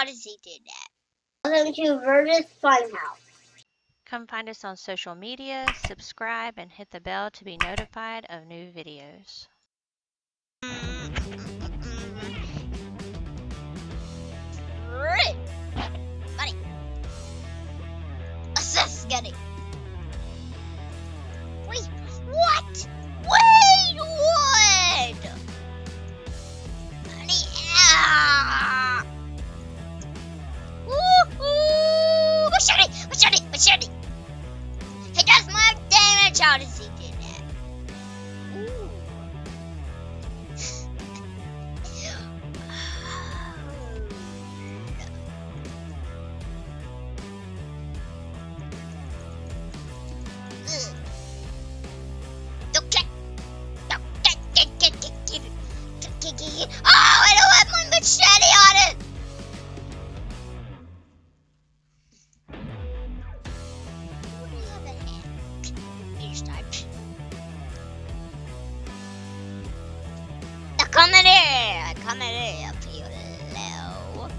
Odyssey did that. Welcome to Burgess Funhouse. Come find us on social media, subscribe, and hit the bell to be notified of new videos. Right. Buddy. Assess getting. Wait, what? Oh, I don't have my machete on it. In here. Come in here, Pilo.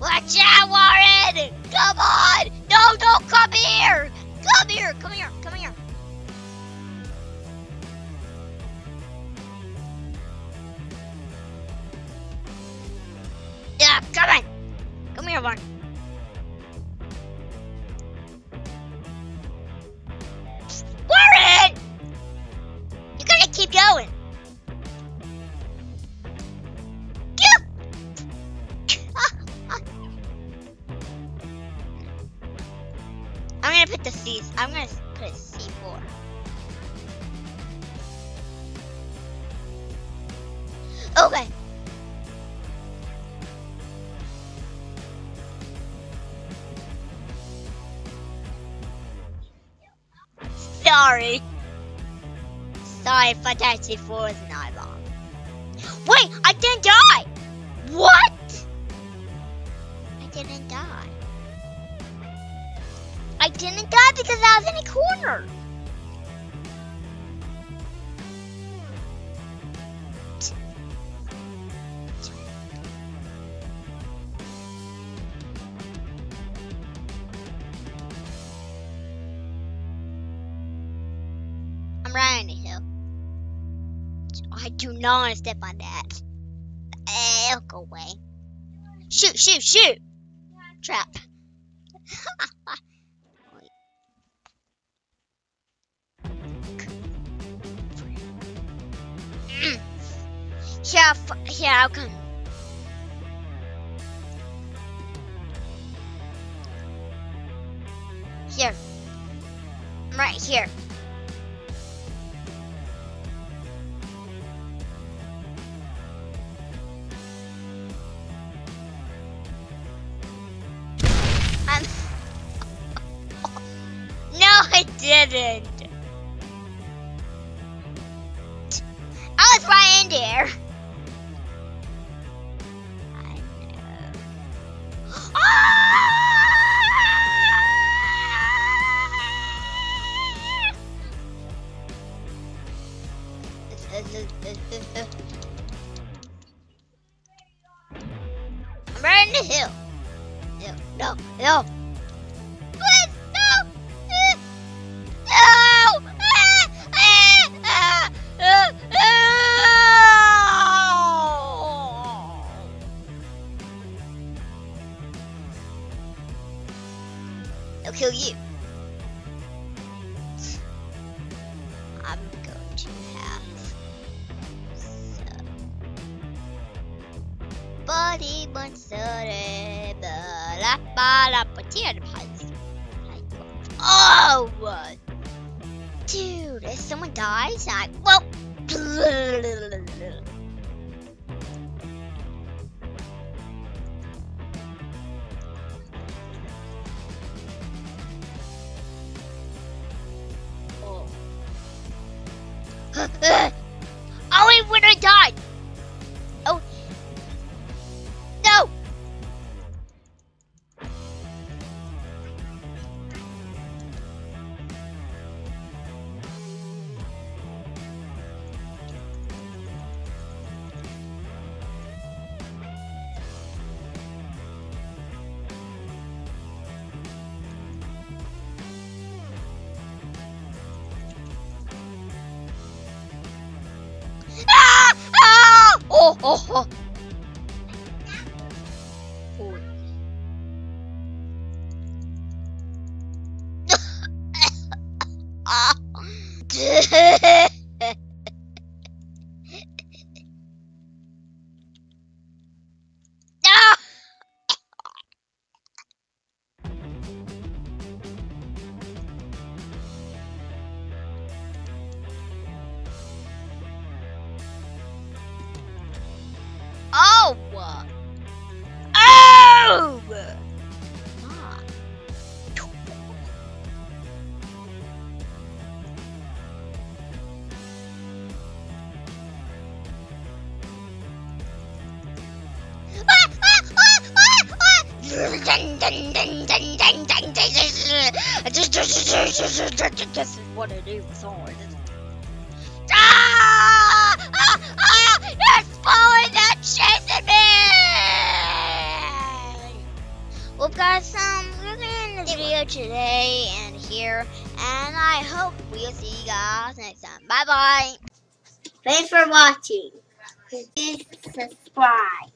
Watch out, Lauren! Come on! No, don't come here! Come here! Come here! Come here! Keep going. I'm gonna put the C's. I'm gonna put a C4. Okay. Sorry. Sorry, Fantasy 4 is not wrong. Wait, I didn't die! What? I didn't die. I didn't die because I was in a corner. I'm hill. I do not want to step on that. I'll go away. Shoot, shoot, shoot! Trap. Here, here, I'll come. Here. I'm right here. Didn't. I was right in there. I know. Ah! I'm right in the hill. No, no, no. They'll kill you. I'm going to have some body monster, blah, blah, potato pies. Oh, dude, if someone dies, I well. Uh, uh. Oh. This is what is on. Ah! Ah! Ah! It's falling and chasing me! Well, guys, um, we're gonna end the video today and here, and I hope we'll see you guys next time. Bye bye. Thanks for watching. Please subscribe.